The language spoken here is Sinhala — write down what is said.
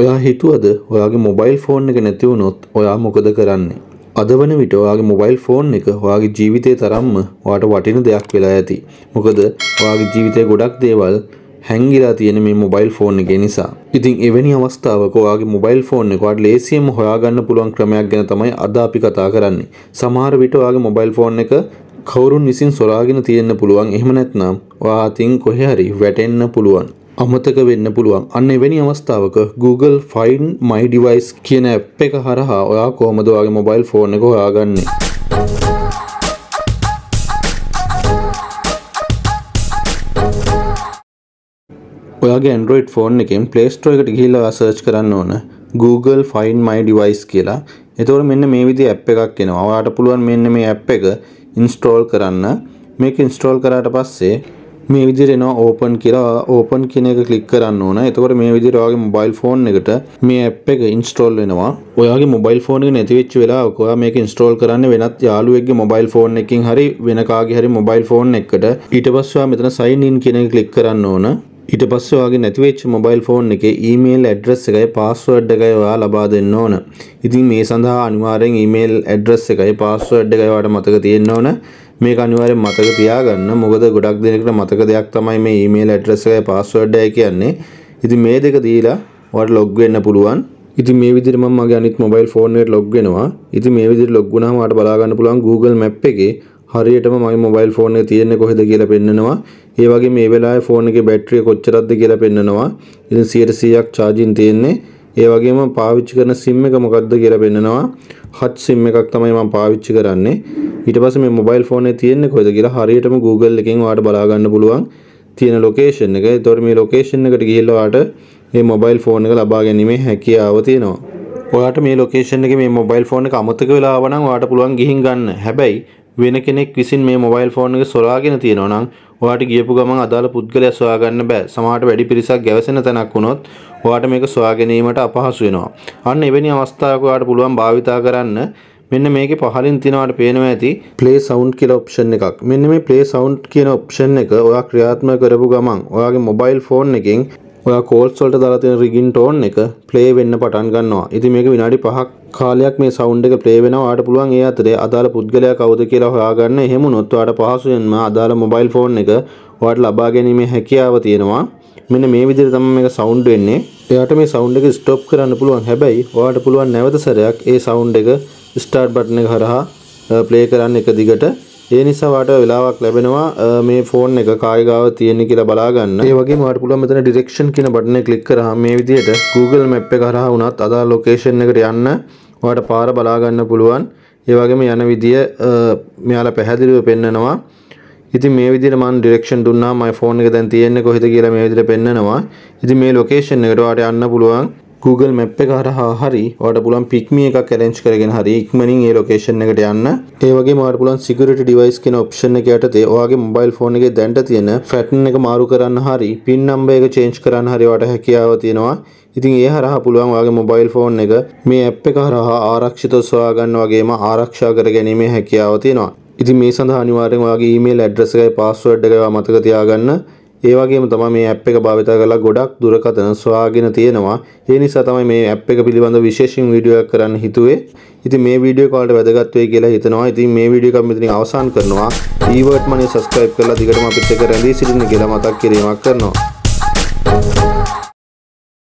ඔයා හිතුවද ඔයාගේ මොබයිල් ෆෝන් එක නැති වුණොත් ඔයා මොකද කරන්නේ? අද වන විට ඔයාගේ මොබයිල් ෆෝන් එක ඔයාගේ ජීවිතේ තරම්ම ඔයාට වටින දෙයක් වෙලා ඇති. මොකද ඔයාගේ ජීවිතේ ගොඩක් දේවල් හැංගිලා තියෙන මේ මොබයිල් ෆෝන් එකේ නිසා. ඉතින් එවැනි අවස්ථාවක ඔයාගේ මොබයිල් ෆෝන් එක ඔයාට ලේසියෙන්ම හොයාගන්න පුළුවන් ක්‍රමයක් ගැන තමයි අද අපි කතා කරන්නේ. සමහර විට ඔයාගේ මොබයිල් ෆෝන් එක කවුරුන් විසින් සොරාගෙන තියෙන්න පුළුවන්. එහෙම නැත්නම් ඔයා අතින් කොහේ හරි වැටෙන්න පුළුවන්. අමතක වෙන්න පුළුවන්. අන්න එවැනි අවස්ථාවක Google Find My Device කියන ඇප් එක හරහා ඔයා කොහොමද ඔයාගේ මොබයිල් ෆෝන් එක හොයාගන්නේ? ඔයාගේ Android ෆෝන් එකෙන් Play Store එකට ගිහිල්ලා ඔයා සර්ච් කරන්න ඕන Google Find My Device කියලා. එතකොට මෙන්න මේ විදිහේ ඇප් එකක් එනවා. ඔයාට පුළුවන් මෙන්න මේ ඇප් එක ඉන්ස්ටෝල් කරන්න. මේක ඉන්ස්ටෝල් කරාට පස්සේ මේ විදිහට එනවා ඕපන් කියලා ඕපන් කියන එක ක්ලික් කරන්න ඕන. එතකොට මේ විදිහට ඔයාගේ මොබයිල් ෆෝන් එකට මේ ඇප් එක ඉන්ස්ටෝල් වෙනවා. ඔයාගේ මොබයිල් ෆෝන් එක නැති වෙච්ච වෙලාවක ඔයා මේක ඉන්ස්ටෝල් කරන්න වෙනත් යාළුවෙක්ගේ මොබයිල් ෆෝන් එකකින් හරි වෙන කාගේ හරි මොබයිල් ෆෝන් එකකට ඊට පස්සේ ඔයා මෙතන sign in කියන එක ක්ලික් කරන්න ඕන. ඊට පස්සේ ඔයාගේ නැති වෙච්ච මොබයිල් ෆෝන් එකේ ඊමේල් ඇඩ්‍රස් එකයි පාස්වර්ඩ් එකයි ඔයා ලබා දෙන්න ඕන. ඉතින් මේ සඳහා අනිවාර්යෙන් ඊමේල් ඇඩ්‍රස් එකයි පාස්වර්ඩ් එකයි ඔයාට මතක තියෙන්න ඕන. මේක අනිවාර්යෙන් මතක තියාගන්න. මොකද ගොඩක් දෙනෙකුට මතක දෙයක් තමයි මේ ඊමේල් ඇඩ්‍රස් එකයි පාස්වර්ඩ් එකයි කියන්නේ. ඉතින් මේ දෙක දීලා ඔයාලට ලොග් වෙන්න පුළුවන්. ඉතින් මේ විදිහට මම මගේ අනිත් මොබයිල් ෆෝන් එකට ලොග් වෙනවා. ඉතින් මේ විදිහට ලොග් වුණාම ඔයාලට බලා ගන්න පුළුවන් Google Map එකේ හරියටම මගේ මොබයිල් ෆෝන් එක තියෙන්නේ කොහෙද කියලා පෙන්නනවා. ඒ වගේ මේ වෙලාවේ ෆෝන් එකේ බැටරිය කොච්චරක්ද කියලා පෙන්නනවා. ඉතින් 100%ක් charging තියෙන්නේ. ඒ වගේම පාවිච්චි කරන SIM එක මොකක්ද කියලා පෙන්නනවා. හච් SIM එකක් තමයි මම පාවිච්චි කරන්නේ. ඊට පස්සේ මේ මොබයිල් ෆෝන් එක තියෙන්නේ කොහෙද කියලා හරියටම Google එකෙන් ඔයාලට බලා ගන්න පුළුවන් තියෙන ලොකේෂන් එක. ඒතකොට මේ ලොකේෂන් එකට ගිහිල්ලා ඔයාලට මේ මොබයිල් ෆෝන් එක ලබා ගැනීමේ හැකියාව තියෙනවා. ඔයාට මේ ලොකේෂන් එකේ මේ මොබයිල් ෆෝන් එක අමතක වෙලා ආව නම් ඔයාට පුළුවන් ගිහින් ගන්න. හැබැයි වෙන කෙනෙක් විසින් මේ මොබයිල් ෆෝන් එක සොරාගෙන තියෙනවා නම් ඔයාට ගියපු ගමන් අදාළ පුද්ගලයා සොයා ගන්න බෑ. සමහරට වැඩි පිරිසක් ගැවසෙන තැනක් වුණොත් ඔයාට මේක සොයා ගැනීමට අපහසු වෙනවා. අන්න එවැනි අවස්ථාවක ඔයාට පුළුවන් භාවිතා කරන්න මෙන්න මේකේ පහලින් තියෙනවාට පේනවා ඇති play sound කියලා ඔප්ෂන් එකක්. මෙන්න මේ play sound කියන ඔප්ෂන් එක ඔයා ක්‍රියාත්මක කරපු ගමන් ඔයාගේ මොබයිල් ෆෝන් එකෙන් ඔයා කෝල්ස් වලට දාලා තියෙන රිගින් ටෝන් එක ප්ලේ වෙන්න පටන් ගන්නවා. ඉතින් මේක විනාඩි 5ක් කාලයක් මේ සවුන්ඩ් එක ප්ලේ වෙනවා. ඔයාට පුළුවන් ඒ අතරේ අදාළ පුද්ගලයා කවුද කියලා හොයාගන්න. එහෙම වුණොත් ඔයාට පහසුවෙන්ම අදාළ මොබයිල් ෆෝන් එක ඔයාට ලබා ගැනීමේ හැකියාව තියෙනවා. මෙන්න මේ විදිහට තමයි මේක සවුන්ඩ් වෙන්නේ. එයාට මේ සවුන්ඩ් එක ස්ටොප් කරන්න පුළුවන්. හැබැයි ඔයාට පුළුවන් නැවත සැරයක් ඒ සවුන්ඩ් එක ස්ටාර්ට් බටන් එක හරහා uh, ප්ලේ කරන්න එක දිගට ඒ නිසා වාට වෙලාවක් ලැබෙනවා මේ ෆෝන් එක කායි ගාව තියෙන්නේ කියලා බලා ගන්න. ඒ වගේම වාට පුළුවන් මෙතන ඩිරෙක්ෂන් කියන බටන් එක ක්ලික් කරාම මේ විදිහට Google Map එක හරහා වුණත් අදාළ ලොකේෂන් එකට යන්න ඔයාට පාර බලා ගන්න පුළුවන්. ඒ වගේම යන විදිය මෙයාලා පැහැදිලිව පෙන්නනවා. ඉතින් මේ විදිහට මම ඩිරෙක්ෂන් දුන්නා මගේ ෆෝන් එක දැන් තියෙන්නේ කොහෙද කියලා මේ විදිහට පෙන්නනවා. ඉතින් මේ ලොකේෂන් එකට ඔයාට යන්න පුළුවන්. Google Map එක හරහා හරි ඔයාලට පුළුවන් පික්මි එකක් arrange කරගෙන හරි ඉක්මනින් ඒ ලොකේෂන් එකට යන්න. ඒ වගේම ඔයාලට පුළුවන් security device කියන option එක යටතේ ඔයාගේ mobile phone එකේ දැන්ට තියෙන pattern එක මාරු කරන්න හරි pin number එක change කරන්න හරි ඔයාලට හැකියාව තියෙනවා. ඉතින් ඒ හරහා පුළුවන් ඔයාගේ mobile phone එක මේ app එක හරහා ආරක්ෂිතව සොයා ගන්න වගේම ආරක්ෂා කර ගැනීමේ හැකියාව තියෙනවා. ඉතින් මේ සඳහා අනිවාර්යෙන් ඔයාගේ email address එකයි password එකයි මතක තියාගන්න. ඒ වගේම තමයි මේ ඇප් එක භාවිත කරලා ගොඩක් දුරකථන සොයාගෙන තියෙනවා. ඒ නිසා තමයි මේ ඇප් එක පිළිබඳව විශේෂින් වීඩියෝ එකක් කරන්න හිතුවේ. ඉතින් මේ වීඩියෝ එක ඔයාලට වැදගත් වෙයි කියලා හිතනවා. ඉතින් මේ වීඩියෝ එක මෙතනින් අවසන් කරනවා. ඊවර්ට් මනේ subscribe කරලා දිගටම අපිත් එක්ක රැඳී සිටින්න කියලා මතක් කිරීමක් කරනවා.